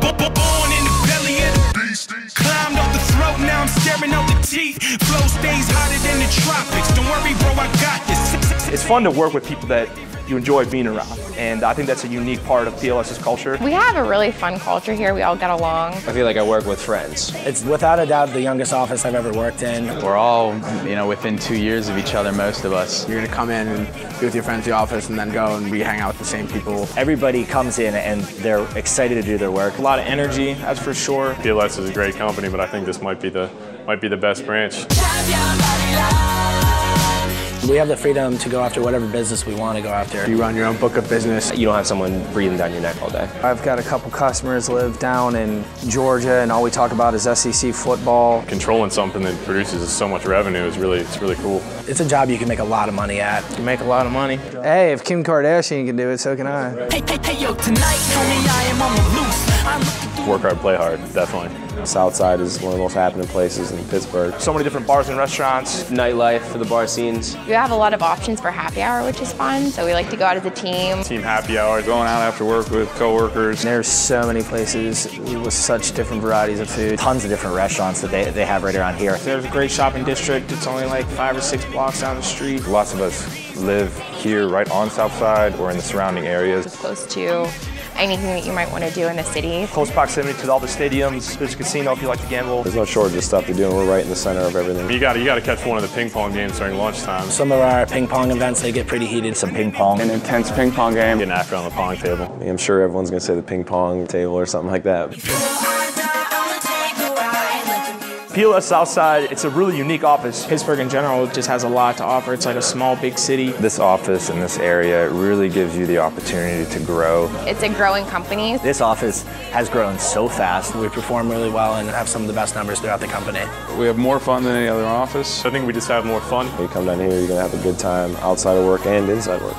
Born in the belly of the beast. Climbed off the throat, now I'm staring out the teeth. Flow stays hotter than the tropics. Don't worry, bro, I got this. It's fun to work with people that you enjoy being around. And I think that's a unique part of PLS's culture. We have a really fun culture here. We all get along. I feel like I work with friends. It's without a doubt the youngest office I've ever worked in. We're all, you know, within two years of each other, most of us. You're gonna come in and be with your friends at the office and then go and we hang out with the same people. Everybody comes in and they're excited to do their work. A lot of energy, that's for sure. PLS is a great company, but I think this might be the might be the best branch. We have the freedom to go after whatever business we want to go after. You run your own book of business. You don't have someone breathing down your neck all day. I've got a couple customers live down in Georgia, and all we talk about is SEC football. Controlling something that produces so much revenue is really it's really cool. It's a job you can make a lot of money at. You make a lot of money. Hey, if Kim Kardashian can do it, so can I. Hey, hey, hey, yo, tonight, homie, I am on the loose. I'm Work hard, play hard, definitely. Southside is one of the most happening places in Pittsburgh. So many different bars and restaurants. Nightlife for the bar scenes. We have a lot of options for happy hour, which is fun. So we like to go out as a team. Team happy hour, going out after work with coworkers. There's so many places with such different varieties of food. Tons of different restaurants that they, they have right around here. There's a great shopping district. It's only like five or six blocks down the street. Lots of us live here right on Southside or in the surrounding areas. It's close to anything that you might want to do in the city. Close proximity to all the stadiums. There's a casino if you like to gamble. There's no shortage of stuff to do, and we're right in the center of everything. You got you got to catch one of the ping pong games during lunchtime. Some of our ping pong events, they get pretty heated. Some ping pong. An intense ping pong game. Getting after on the pong table. I'm sure everyone's gonna say the ping pong table or something like that. PLS Southside, it's a really unique office. Pittsburgh in general just has a lot to offer. It's like a small, big city. This office in this area really gives you the opportunity to grow. It's a growing company. This office has grown so fast. We perform really well and have some of the best numbers throughout the company. We have more fun than any other office. I think we just have more fun. When you come down here, you're gonna have a good time outside of work and inside work.